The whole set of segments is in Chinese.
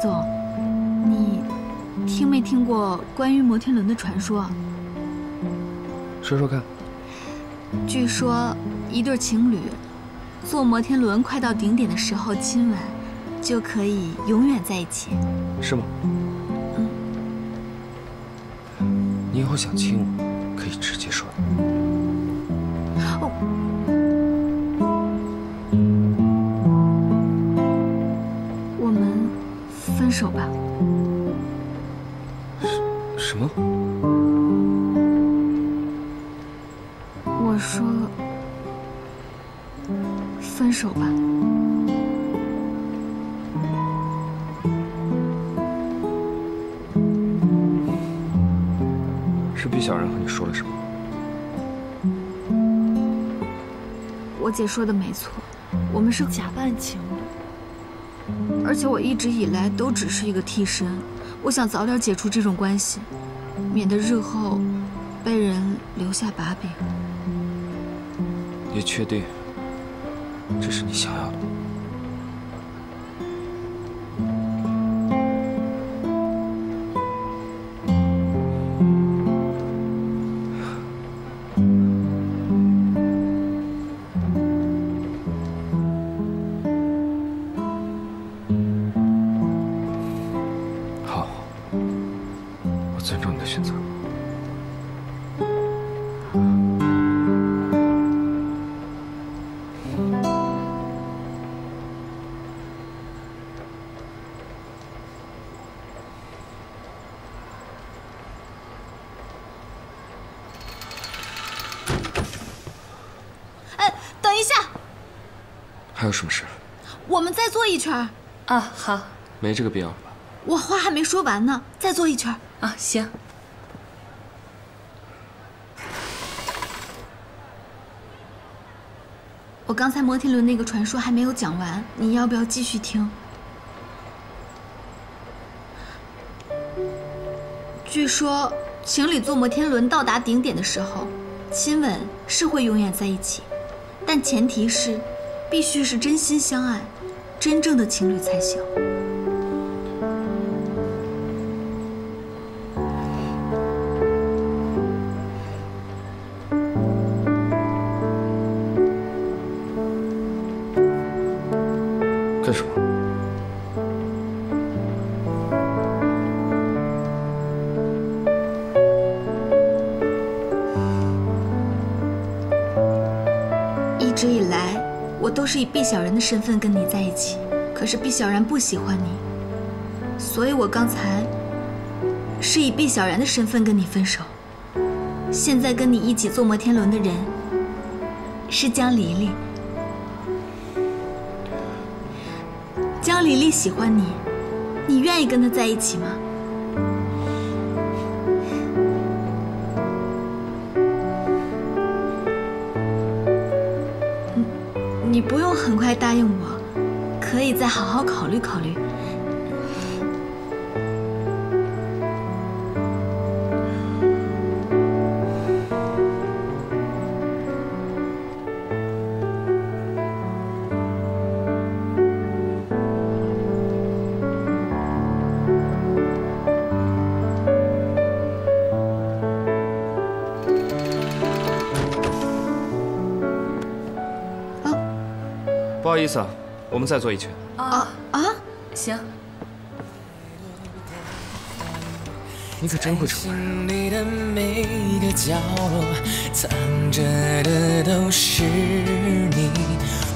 总，你听没听过关于摩天轮的传说？说说看。据说一对情侣坐摩天轮快到顶点的时候亲吻，就可以永远在一起。是吗？嗯。你以后想亲我，可以直接说。我手吧。什什么？我说分手吧。是毕小然和你说了什么？我姐说的没错，我们是假扮情侣，而且我一直以来都只是一个替身。我想早点解除这种关系，免得日后被人留下把柄。你确定这是你想要的？选择。哎，等一下，还有什么事？我们再坐一圈。啊，好。没这个必要了吧？我话还没说完呢，再坐一圈。啊，行。我刚才摩天轮那个传说还没有讲完，你要不要继续听？据说情侣坐摩天轮到达顶点的时候，亲吻是会永远在一起，但前提是必须是真心相爱、真正的情侣才行。一直以来，我都是以毕小然的身份跟你在一起，可是毕小然不喜欢你，所以我刚才是以毕小然的身份跟你分手。现在跟你一起坐摩天轮的人是江离离，李丽喜欢你，你愿意跟他在一起吗？你不用很快答应我，可以再好好考虑考虑。不好意思啊，我们再做一圈。啊啊，行。你可真会扯心里的每个角落，藏着的都是你。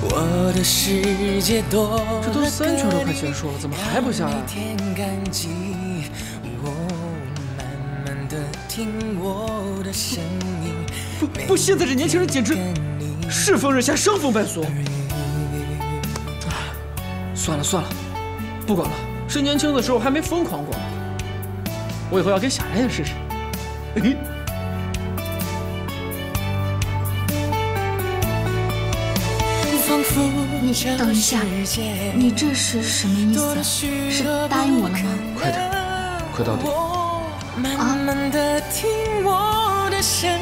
我的世界多这都三圈都快结束了，怎么还不下来？我慢慢的听我的声音。不不，现在这年轻人简直世风日下，伤风败俗。算了算了，不管了，谁年轻的时候还没疯狂过？我以后要给小然也试试。你等一下，你这是什么意思？是答应我了吗？快点，快到底。慢慢的听我的声